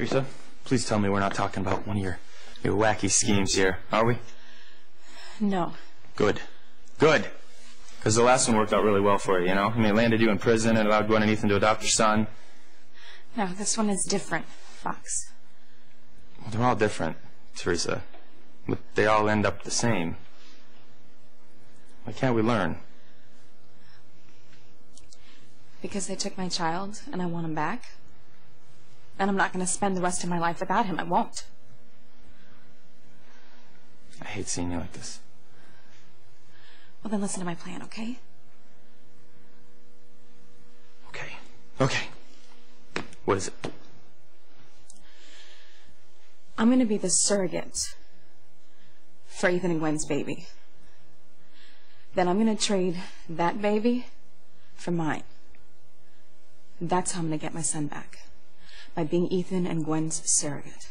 Theresa, please tell me we're not talking about one of your, your wacky schemes here, are we? No. Good. Good. Because the last one worked out really well for you, you know? I mean, it landed you in prison and allowed Gwen and Ethan to adopt your son. No, this one is different, Fox. Well, they're all different, Theresa. But they all end up the same. Why can't we learn? Because they took my child and I want him back. And I'm not going to spend the rest of my life without him. I won't. I hate seeing you like this. Well, then listen to my plan, okay? Okay. Okay. What is it? I'm going to be the surrogate for Ethan and Gwen's baby. Then I'm going to trade that baby for mine. That's how I'm going to get my son back. By being Ethan and Gwen's surrogate.